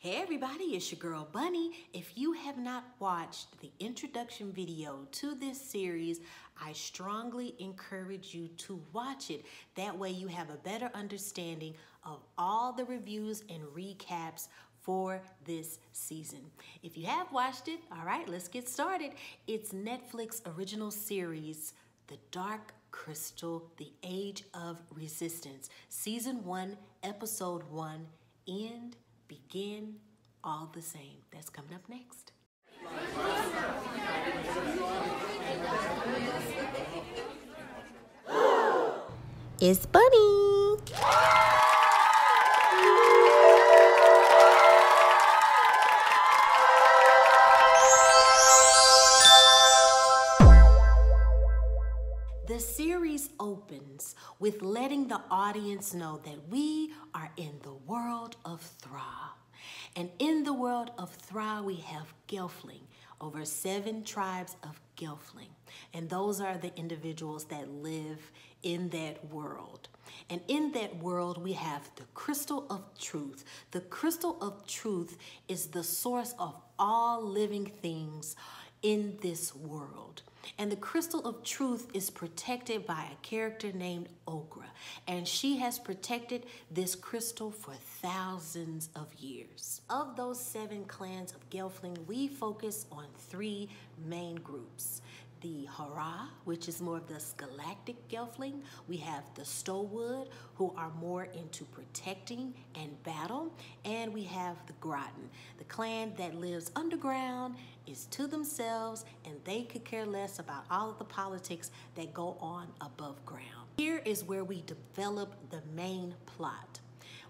Hey everybody, it's your girl Bunny. If you have not watched the introduction video to this series, I strongly encourage you to watch it. That way you have a better understanding of all the reviews and recaps for this season. If you have watched it, all right, let's get started. It's Netflix original series, The Dark Crystal, The Age of Resistance, Season 1, Episode 1, End begin all the same. That's coming up next. It's Bunny. The series opens with letting the audience know that we are in the world of Thra. And in the world of Thra, we have Gelfling, over seven tribes of Gelfling. And those are the individuals that live in that world. And in that world, we have the crystal of truth. The crystal of truth is the source of all living things in this world. And the crystal of truth is protected by a character named Aughra. And she has protected this crystal for thousands of years. Of those seven clans of Gelfling, we focus on three main groups the Hara, which is more of the galactic Gelfling. We have the Stonewood, who are more into protecting and battle. And we have the Grottan, the clan that lives underground, is to themselves, and they could care less about all of the politics that go on above ground. Here is where we develop the main plot.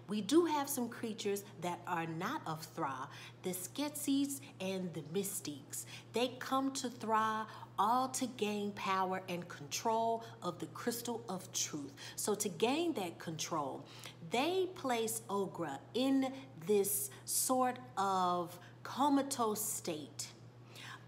We do have some creatures that are not of Thra, the Skeksis and the Mystics. They come to Thra all to gain power and control of the crystal of truth. So to gain that control, they place Aughra in this sort of comatose state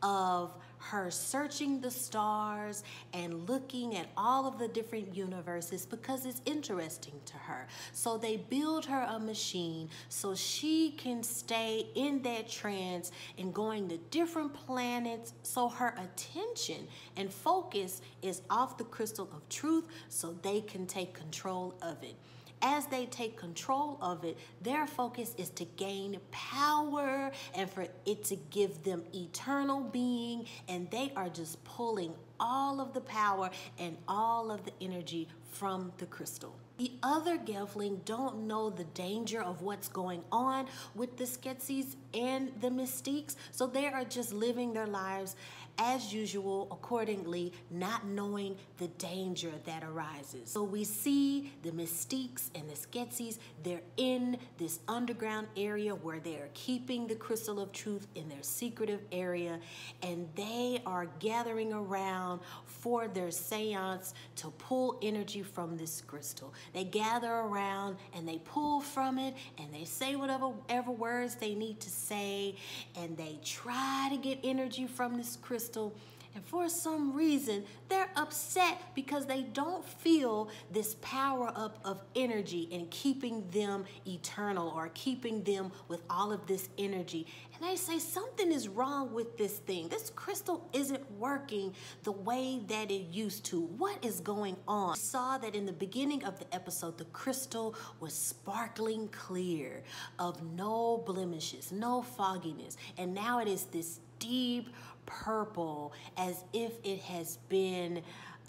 of her searching the stars and looking at all of the different universes because it's interesting to her. So they build her a machine so she can stay in that trance and going to different planets so her attention and focus is off the crystal of truth so they can take control of it as they take control of it, their focus is to gain power and for it to give them eternal being. And they are just pulling all of the power and all of the energy from the crystal. The other Gelfling don't know the danger of what's going on with the Skeksis and the Mystics, so they are just living their lives as usual accordingly, not knowing the danger that arises. So we see the Mystics and the Skeksis, they're in this underground area where they are keeping the crystal of truth in their secretive area, and they are gathering around for their seance to pull energy from this crystal. They gather around and they pull from it and they say whatever, whatever words they need to say and they try to get energy from this crystal and for some reason, they're upset because they don't feel this power up of energy and keeping them eternal or keeping them with all of this energy. And they say something is wrong with this thing. This crystal isn't working the way that it used to. What is going on? We saw that in the beginning of the episode, the crystal was sparkling clear of no blemishes, no fogginess. And now it is this deep purple as if it has been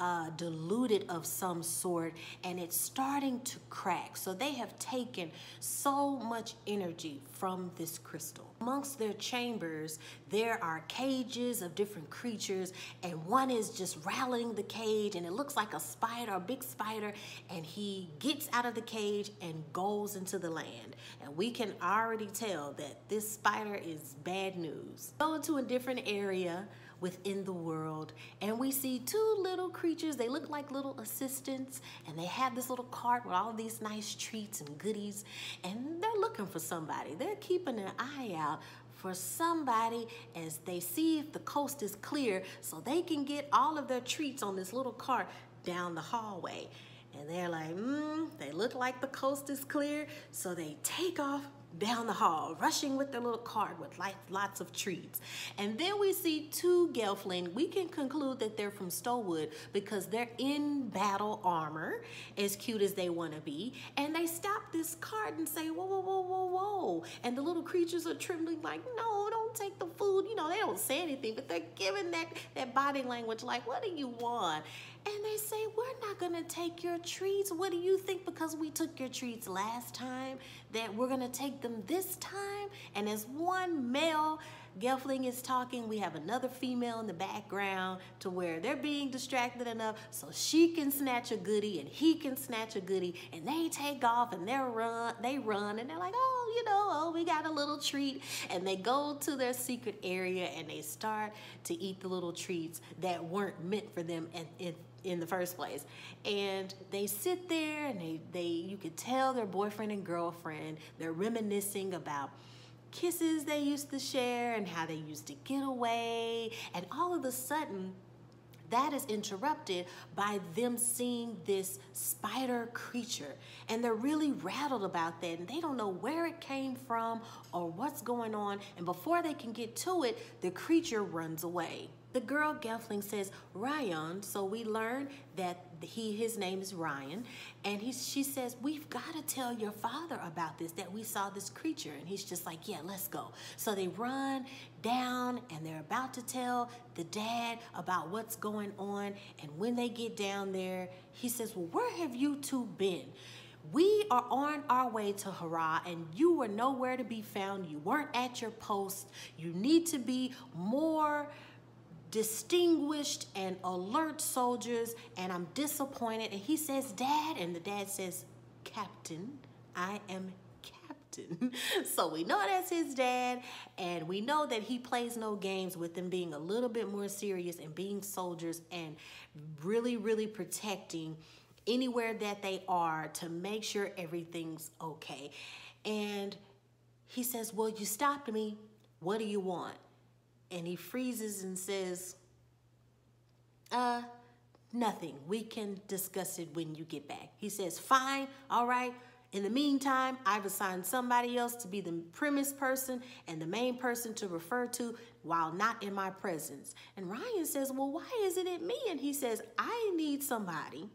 uh, diluted of some sort and it's starting to crack. So they have taken so much energy from this crystal. Amongst their chambers, there are cages of different creatures and one is just rattling the cage and it looks like a spider, a big spider, and he gets out of the cage and goes into the land. And we can already tell that this spider is bad news. Go into a different area within the world. And we see two little creatures. They look like little assistants and they have this little cart with all these nice treats and goodies. And they're looking for somebody. They're keeping an eye out for somebody as they see if the coast is clear so they can get all of their treats on this little cart down the hallway. And they're like, hmm, they look like the coast is clear. So they take off down the hall, rushing with their little cart with lots of treats. And then we see two Gelfling. We can conclude that they're from Stonewood because they're in battle armor, as cute as they want to be. And they stop this cart and say, whoa, whoa, whoa, whoa, whoa. And the little creatures are trembling like, no, don't take the food. You know, they don't say anything, but they're giving that, that body language like, what do you want? And they say, We're not going to take your treats. What do you think? Because we took your treats last time, that we're going to take them this time? And as one male Gelfling is talking, we have another female in the background to where they're being distracted enough so she can snatch a goodie and he can snatch a goodie and they take off and they run, they run and they're like, oh, you know, oh, we got a little treat. And they go to their secret area and they start to eat the little treats that weren't meant for them in the first place. And they sit there and they, they you could tell their boyfriend and girlfriend, they're reminiscing about kisses they used to share and how they used to get away. And all of a sudden, that is interrupted by them seeing this spider creature. And they're really rattled about that. And they don't know where it came from or what's going on. And before they can get to it, the creature runs away. The girl Gelfling says Rian, so we learn that he his name is Rian, and he she says we've got to tell your father about this that we saw this creature, and he's just like yeah let's go. So they run down and they're about to tell the dad about what's going on, and when they get down there, he says well where have you two been? We are on our way to Ha'rar, and you were nowhere to be found. You weren't at your post. You need to be more distinguished and alert soldiers, and I'm disappointed. And he says, Dad, and the dad says, Captain, I am captain. so we know that's his dad, and we know that he plays no games with them being a little bit more serious and being soldiers and really, really protecting anywhere that they are to make sure everything's okay. And he says, Well, you stopped me. What do you want? And he freezes and says, uh, nothing. We can discuss it when you get back. He says, fine, all right. In the meantime, I've assigned somebody else to be the premise person and the main person to refer to while not in my presence. And Rian says, well, why isn't it me? And he says, I need somebody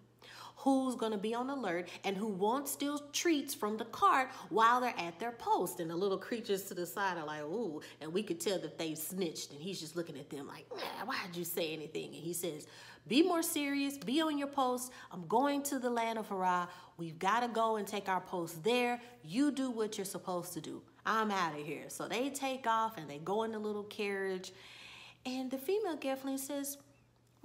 who's going to be on alert and who won't steal treats from the cart while they're at their post. And the little creatures to the side are like, ooh, and we could tell that they've snitched. And he's just looking at them like, why'd you say anything? And he says, be more serious, be on your post. I'm going to the land of Ha'rar. We've got to go and take our post there. You do what you're supposed to do. I'm out of here. So they take off and they go in the little carriage. And the female Gelfling says,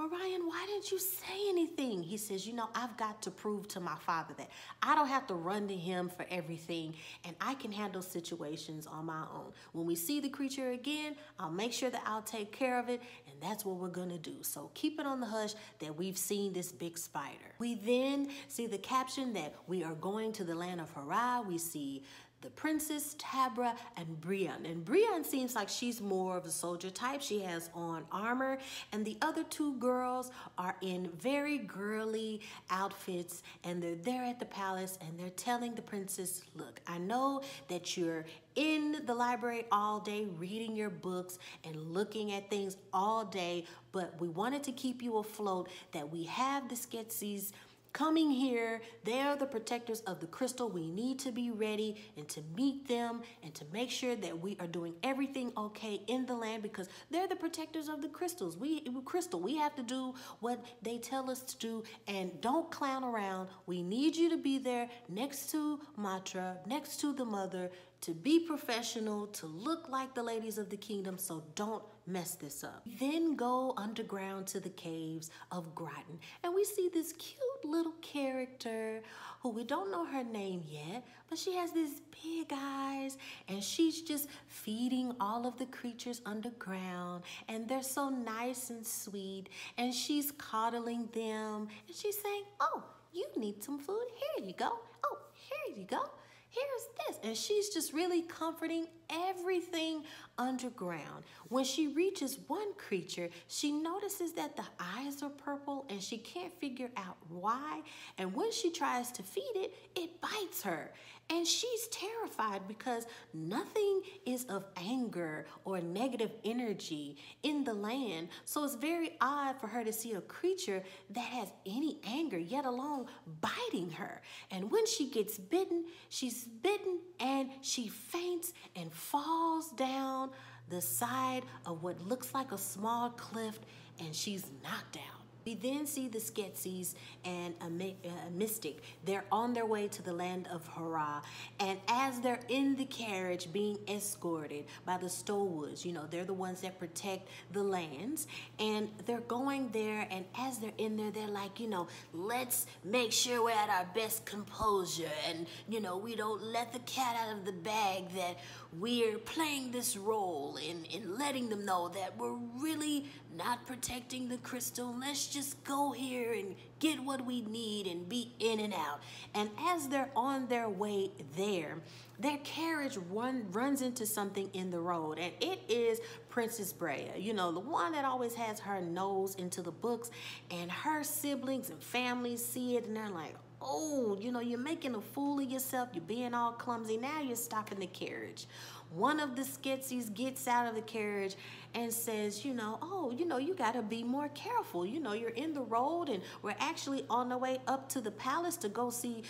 Rian, why didn't you say anything? He says, You know, I've got to prove to my father that I don't have to run to him for everything and I can handle situations on my own. When we see the creature again, I'll make sure that I'll take care of it, and that's what we're gonna do. So keep it on the hush that we've seen this big spider. We then see the caption that we are going to the land of Ha'rar. We see the princess, Tavra, and Brienne. And Brienne seems like she's more of a soldier type. She has on armor, and the other two girls are in very girly outfits, and they're there at the palace, and they're telling the princess, look, I know that you're in the library all day reading your books and looking at things all day, but we wanted to keep you afloat that we have the Skeksis coming here. They are the protectors of the crystal. We need to be ready and to meet them and to make sure that we are doing everything okay in the land because they're the protectors of the crystals. We crystal, we have to do what they tell us to do and don't clown around. We need you to be there next to Matra, next to the mother, to be professional, to look like the ladies of the kingdom, so don't mess this up. Then go underground to the caves of Grottan, and we see this cute little character who we don't know her name yet, but she has these big eyes, and she's just feeding all of the creatures underground, and they're so nice and sweet, and she's coddling them, and she's saying, oh, you need some food? Here you go. Oh, here you go here's this. And she's just really comforting everything underground. When she reaches one creature, she notices that the eyes are purple and she can't figure out why. And when she tries to feed it, it bites her. And she's terrified because nothing is of anger or negative energy in the land. So it's very odd for her to see a creature that has any anger, yet alone biting her. And when she gets bitten, she's bitten and she faints and falls down the side of what looks like a small cliff and she's knocked out. We then see the Skeksis and a, mystic. They're on their way to the land of Ha'rar. And as they're in the carriage being escorted by the Stonewoods, you know, they're the ones that protect the lands. And they're going there. And as they're in there, they're like, you know, let's make sure we're at our best composure. And, you know, we don't let the cat out of the bag that we're playing this role in, in letting them know that we're really not protecting the crystal. Let's just go here and get what we need and be in and out. And as they're on their way there, their carriage run, runs into something in the road, and it is Princess Brea. You know, the one that always has her nose into the books, and her siblings and families see it, and they're like, oh, you know, you're making a fool of yourself. You're being all clumsy. Now you're stopping the carriage. One of the Skeksis gets out of the carriage and says, you know, oh, you know, you got to be more careful. You know, you're in the road and we're actually on the way up to the palace to go see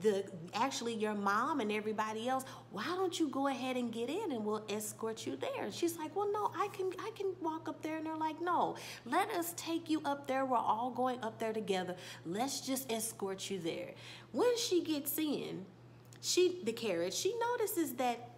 the actually your mom and everybody else. Why don't you go ahead and get in and we'll escort you there? She's like, well, no, I can I can walk up there. And they're like, no, let us take you up there. We're all going up there together. Let's just escort you there. When she gets in, she the carriage, she notices that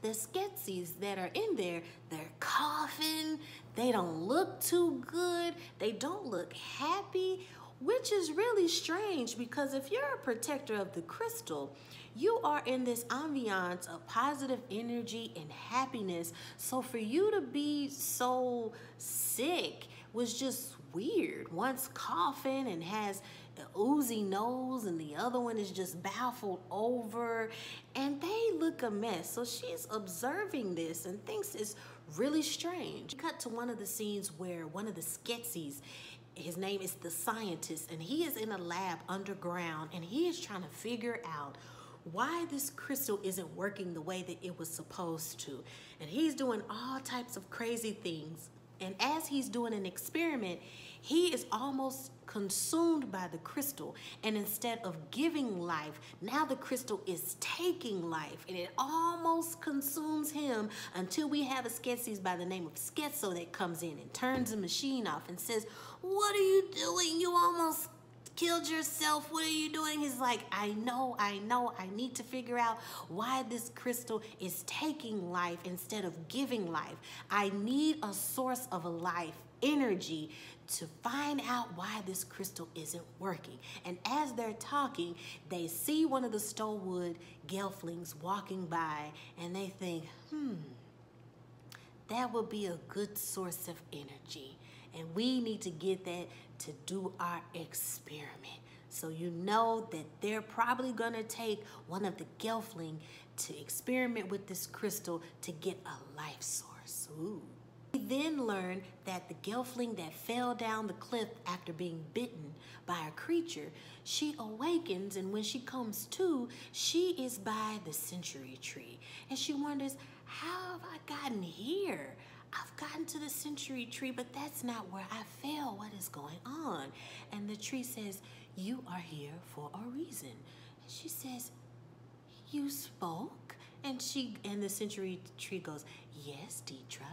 the Skeksis that are in there, they're coughing, they don't look too good, they don't look happy, which is really strange because if you're a protector of the crystal, you are in this ambiance of positive energy and happiness. So for you to be so sick was just weird. One's coughing and has an oozy nose and the other one is just baffled over and they look a mess. So she's observing this and thinks it's really strange. Cut to one of the scenes where one of the Skeksis his name is the scientist and he is in a lab underground and he is trying to figure out why this crystal isn't working the way that it was supposed to. And he's doing all types of crazy things. And as he's doing an experiment, he is almost consumed by the crystal. And instead of giving life, now the crystal is taking life and it almost consumes him until we have a Skeksis by the name of Sketso that comes in and turns the machine off and says, What are you doing? You almost killed yourself. What are you doing? He's like, I know, I know. I need to figure out why this crystal is taking life instead of giving life. I need a source of life energy to find out why this crystal isn't working. And as they're talking, they see one of the Stonewood gelflings walking by and they think, hmm, that would be a good source of energy. And we need to get that to do our experiment. So you know that they're probably gonna take one of the gelfling to experiment with this crystal to get a life source. Ooh. We then learn that the gelfling that fell down the cliff after being bitten by a creature, she awakens and when she comes to, she is by the century tree. And she wonders, how have I gotten here? I've gotten to the century tree, but that's not where I fell. What is going on? And the tree says, you are here for a reason. And she says, you spoke? And she and the century tree goes, yes, Deetra.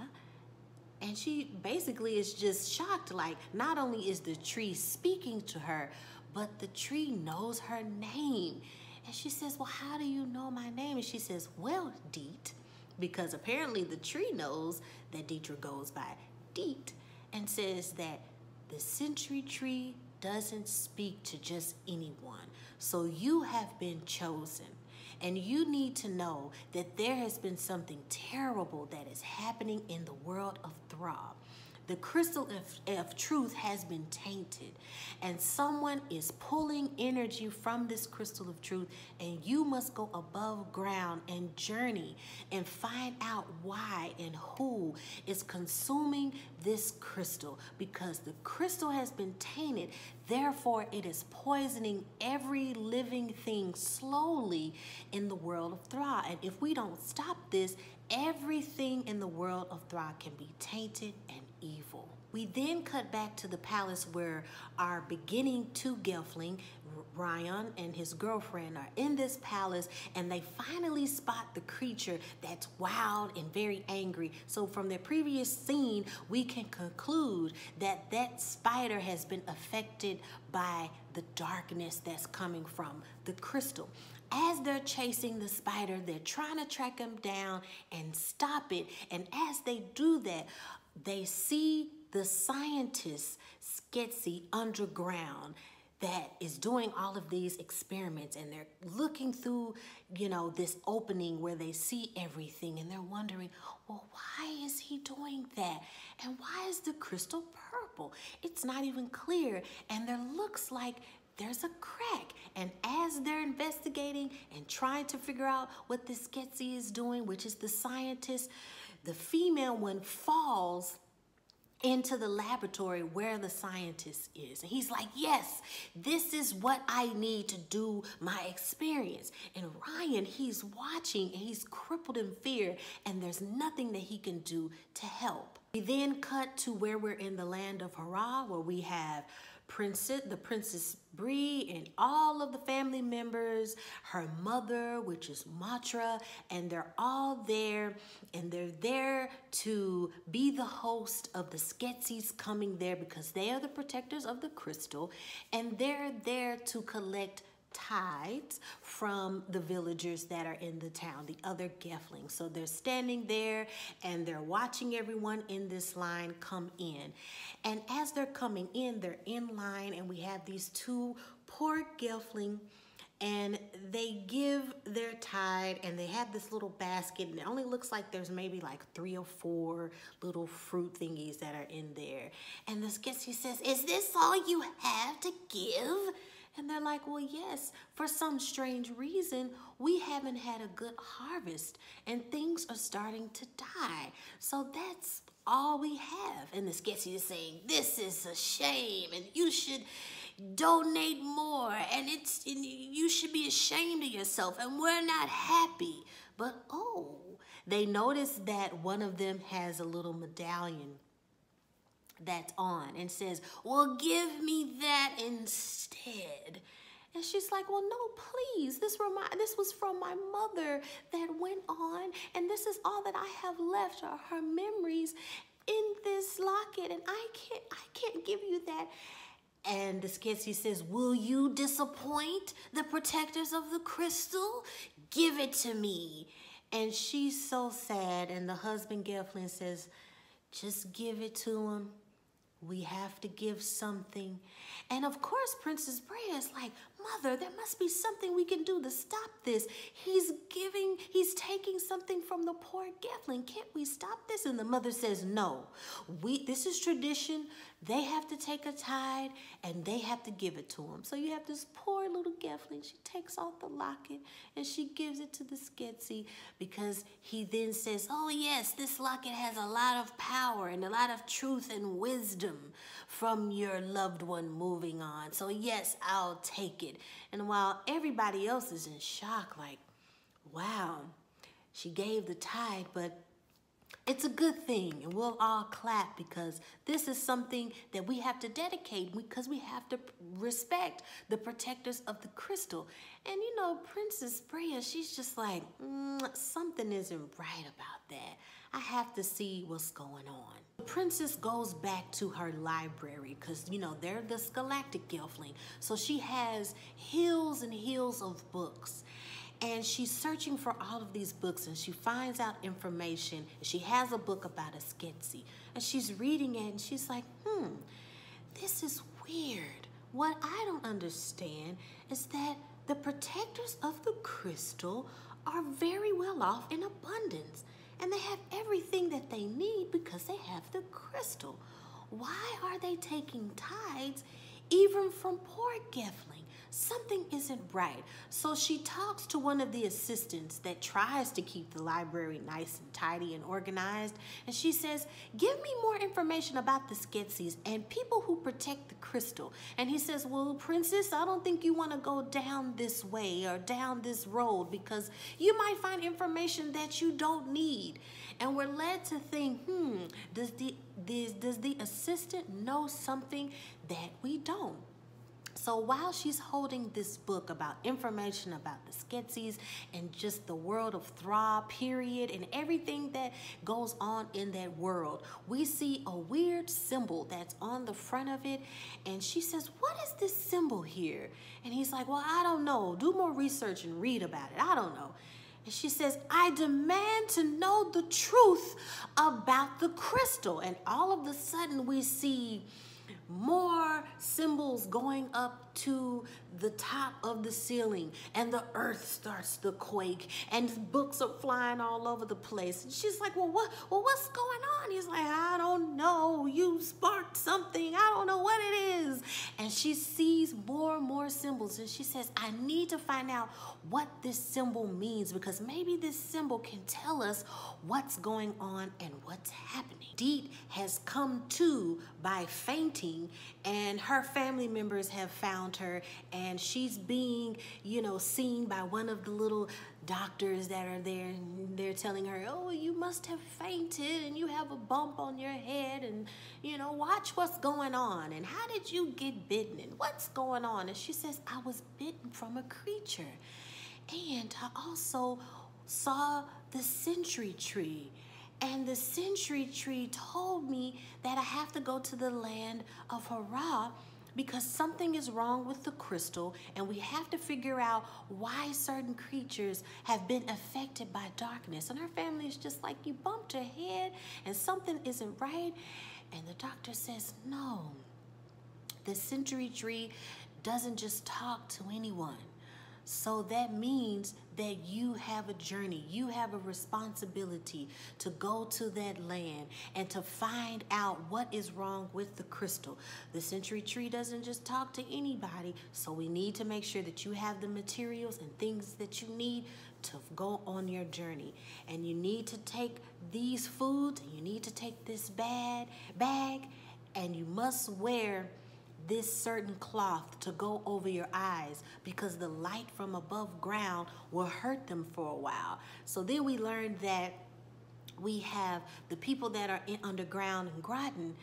And she basically is just shocked. Like, not only is the tree speaking to her, but the tree knows her name. And she says, Well, how do you know my name? And she says, Well, Deet, because apparently the tree knows that Deetra goes by Deet, and says that the century tree doesn't speak to just anyone. So you have been chosen. And you need to know that there has been something terrible that is happening in the world of Thra. The crystal of, of, truth has been tainted. And someone is pulling energy from this crystal of truth and you must go above ground and journey and find out why and who is consuming this crystal. Because the crystal has been tainted therefore it is poisoning every living thing slowly in the world of Thra. And if we don't stop this everything in the world of Thra can be tainted and evil. We then cut back to the palace where our beginning two Gelfling, Rian and his girlfriend are in this palace and they finally spot the creature that's wild and very angry. So from the previous scene, we can conclude that that spider has been affected by the darkness that's coming from the crystal as they're chasing the spider, they're trying to track him down and stop it. And as they do that, they see the scientist Skeksis underground that is doing all of these experiments and they're looking through, you know, this opening where they see everything and they're wondering, well, why is he doing that? And why is the crystal purple? It's not even clear. And there looks like there's a crack. And as they're investigating and trying to figure out what this Skeksis is doing, which is the scientist, the female one falls into the laboratory where the scientist is. And he's like, yes, this is what I need to do my experience. And Rian, he's watching and he's crippled in fear and there's nothing that he can do to help. We then cut to where we're in the land of Hara, where we have princess, the Princess Bree and all of the family members, her mother, which is Matra, and they're all there and they're there to be the host of the Skeksis coming there because they are the protectors of the crystal and they're there to collect tithes from the villagers that are in the town, the other Gelflings. So they're standing there and they're watching everyone in this line come in. And as they're coming in, they're in line and we have these two poor Gelfling and they give their tithe and they have this little basket and it only looks like there's maybe like three or four little fruit thingies that are in there. And the Skeksis says, is this all you have to give? And they're like, well, yes, for some strange reason, we haven't had a good harvest and things are starting to die. So that's all we have. And the Skeksis is saying, this is a shame and you should donate more and it's and you should be ashamed of yourself and we're not happy. But oh, they notice that one of them has a little medallion that's on and says, well, give me that instead. And she's like, well, no, please. This, remind, this was from my mother that went on, and this is all that I have left are her memories in this locket, and I can't, I can't give you that. And the Skeksis says, will you disappoint the protectors of the crystal? Give it to me. And she's so sad, and the husband, Gelfling, says, just give it to him. We have to give something. And of course, Princess Brea is like, Mother, there must be something we can do to stop this. He's giving, he's taking something from the poor Gelfling. Can't we stop this? And the mother says, No. We this is tradition. They have to take a tithe and they have to give it to him. So you have this poor little Gelfling. She takes off the locket and she gives it to the Skeksis because he then says, Oh, yes, this locket has a lot of power and a lot of truth and wisdom from your loved one moving on. So, yes, I'll take it. And while everybody else is in shock, like, wow, she gave the tithe, but it's a good thing, and we'll all clap because this is something that we have to dedicate because we have to respect the protectors of the crystal. And you know, Princess Brea, she's just like, mm, something isn't right about that. I have to see what's going on. The princess goes back to her library because, you know, they're the Galactic Gelfling. So she has hills and hills of books. And she's searching for all of these books and she finds out information. She has a book about a Skeksis and she's reading it and she's like, hmm, this is weird. What I don't understand is that the protectors of the crystal are very well off in abundance. and they have everything that they need because they have the crystal. Why are they taking tithes even from poor Gelfling? Something isn't right. So she talks to one of the assistants that tries to keep the library nice and tidy and organized. And she says, Give me more information about the Skeksis and people who protect the crystal. And he says, Well, Princess, I don't think you want to go down this way or down this road because you might find information that you don't need. And we're led to think, hmm, does the, does, does the assistant know something that we don't? So while she's holding this book about information about the Skeksis and just the world of Thra, period, and everything that goes on in that world, we see a weird symbol that's on the front of it. And she says, What is this symbol here? And he's like, Well, I don't know. Do more research and read about it. I don't know. And she says, I demand to know the truth about the crystal. And all of a sudden, we see more symbols going up to the top of the ceiling and the earth starts to quake and books are flying all over the place. And she's like, well, what, well, what's going on? He's like, I don't know. You sparked something. I don't know what it is. And she sees more and more symbols and she says, I need to find out what this symbol means because maybe this symbol can tell us what's going on and what's happening. Deet has come to by fainting and her family members have found her and she's being, you know, seen by one of the little doctors that are there and they're telling her, oh, you must have fainted and you have a bump on your head and, you know, watch what's going on and how did you get bitten and what's going on? And she says, I was bitten from a creature. And I also saw the century tree and the century tree told me that I have to go to the land of Hara because something is wrong with the crystal and we have to figure out why certain creatures have been affected by darkness. And her family is just like, you bumped your head and something isn't right. And the doctor says, no, the century tree doesn't just talk to anyone. So that means that you have a journey, you have a responsibility to go to that land and to find out what is wrong with the crystal. The century tree doesn't just talk to anybody, so we need to make sure that you have the materials and things that you need to go on your journey. And you need to take these foods, you need to take this bag, bag, and you must wear this certain cloth to go over your eyes because the light from above ground will hurt them for a while. So then we learned that we have the people that are in underground in Grottan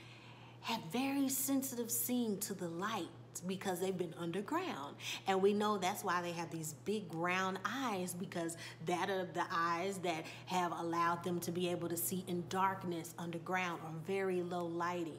have very sensitive seeing to the light because they've been underground. And we know that's why they have these big round eyes because that are the eyes that have allowed them to be able to see in darkness underground or very low lighting.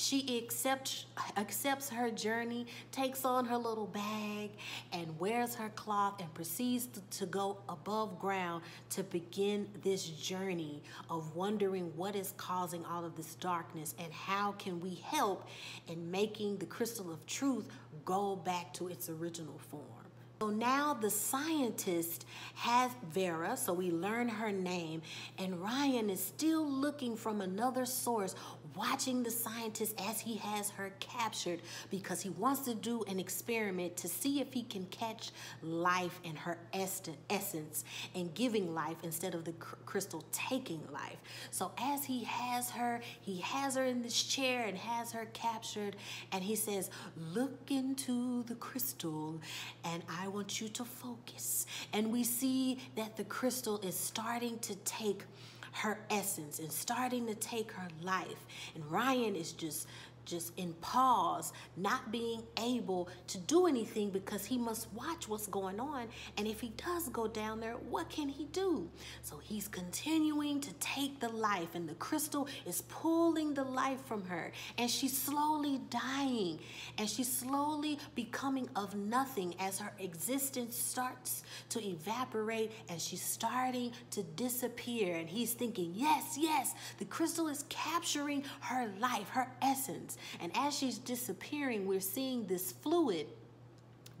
She accepts, accepts her journey, takes on her little bag, and wears her cloth and proceeds to, to go above ground to begin this journey of wondering what is causing all of this darkness and how can we help in making the crystal of truth go back to its original form. So now the scientist has Vera, so we learn her name, and Rian is still looking from another source watching the scientist as he has her captured because he wants to do an experiment to see if he can catch life in her essence and giving life instead of the crystal taking life. So as he has her, he has her in this chair and has her captured and he says, look into the crystal and I want you to focus. And we see that the crystal is starting to take her essence and starting to take her life. And Rian is just just in pause, not being able to do anything because he must watch what's going on. And if he does go down there, what can he do? So he's continuing to take the life, and the crystal is pulling the life from her. And she's slowly dying, and she's slowly becoming of nothing as her existence starts to evaporate and she's starting to disappear. And he's thinking, yes, yes, the crystal is capturing her life, her essence. And as she's disappearing, we're seeing this fluid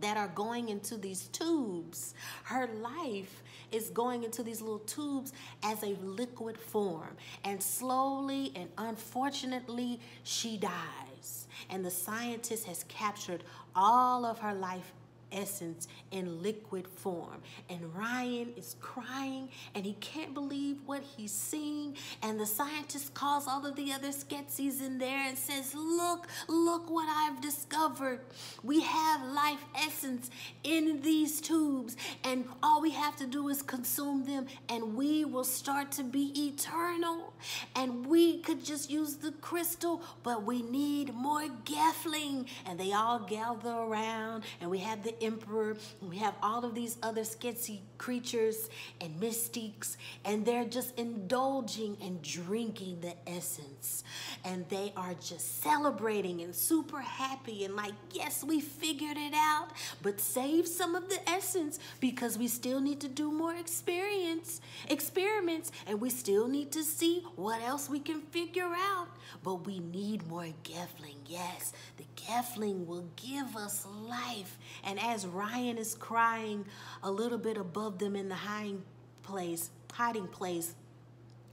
that are going into these tubes. Her life is going into these little tubes as a liquid form. And slowly and unfortunately, she dies. And the scientist has captured all of her life essence in liquid form. And Rian is crying and he can't believe what he's seeing. And the scientist calls all of the other Skeksis in there and says, Look, look what I've discovered. We have life essence in these tubes, and all we have to do is consume them, and we will start to be eternal. And we could just use the crystal, but we need more Gelfling. And they all gather around, and we have the emperor. We have all of these other Skeksis creatures and mystics, and they're just indulging and drinking the essence. And they are just celebrating and super happy and like, yes, we figured it out, but save some of the essence because we still need to do more experience, experiments, and we still need to see what else we can figure out. But we need more Gelfling. Yes, the Gelfling will give us life. And as Rian is crying a little bit above them in the hiding place, hiding place,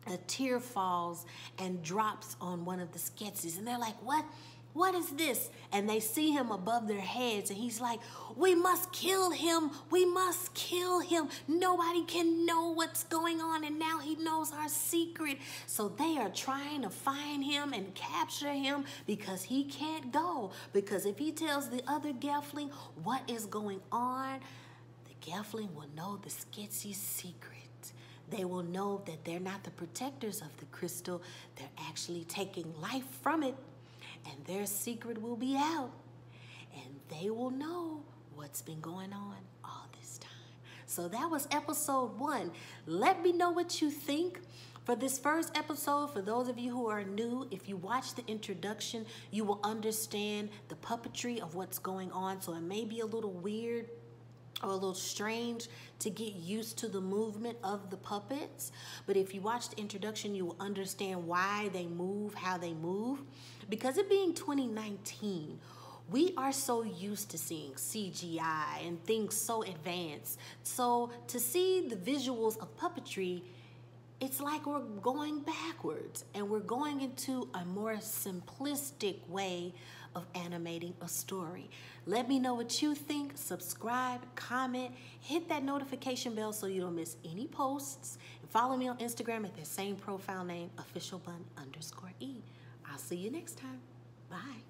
a tear falls and drops on one of the Skeksis. And they're like, what? What is this? And they see him above their heads, and he's like, We must kill him. We must kill him. Nobody can know what's going on, and now he knows our secret. So they are trying to find him and capture him because he can't go. Because if he tells the other Gelfling what is going on, the Gelfling will know the Skeksis' secret they will know that they're not the protectors of the crystal. They're actually taking life from it and their secret will be out and they will know what's been going on all this time. So that was episode one. Let me know what you think. For this first episode, for those of you who are new, if you watch the introduction, you will understand the puppetry of what's going on. So it may be a little weird or a little strange to get used to the movement of the puppets. But if you watch the introduction, you will understand why they move, how they move. Because it being 2019, we are so used to seeing CGI and things so advanced. So to see the visuals of puppetry, it's like we're going backwards and we're going into a more simplistic way of animating a story. Let me know what you think. Subscribe, comment, hit that notification bell so you don't miss any posts. And follow me on Instagram at the same profile name, officialbun underscore E. I'll see you next time. Bye.